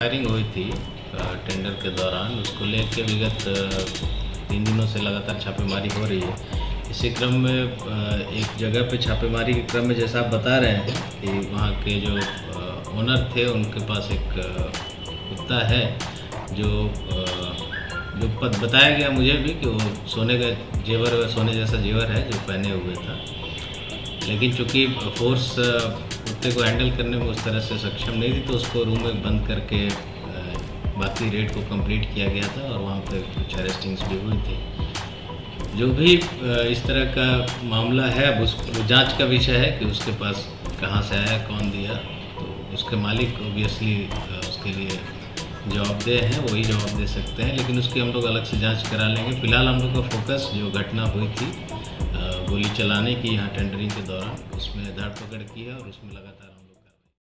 Firing हुई थी tender के दौरान। उसको लेकर विगत तीन दिनों से लगातार छापेमारी हो रही है। इसी क्रम में एक जगह पे छापेमारी के क्रम में जैसा आप बता रहे हैं कि वहाँ के जो ओनर थे, उनके पास एक कुत्ता है, जो जो पद बताया गया मुझे भी कि वो सोने का जेवर, सोने जैसा जेवर है, जो पहने हुए था। लेकिन चूँकि फोर्स कुत्ते को हैंडल करने में उस तरह से सक्षम नहीं थी तो उसको रूम में बंद करके बाकी रेड को कंप्लीट किया गया था और वहाँ पर कुछ अरेस्टिंग्स भी हुई थी। जो भी इस तरह का मामला है, अब उस जाँच का विषय है कि उसके पास कहाँ से आया, कौन दिया तो उसके मालिक ओबियसली उसके लिए जवाबदेह हैं वही जवाब दे सकते हैं, लेकिन उसकी हम लोग अलग से जाँच करा लेंगे। फ़िलहाल हम लोग का फोकस जो घटना हुई थी गोली चलाने की, यहाँ टेंडरिंग के दौरान, उसमें धर पकड़ की है और उसमें लगातार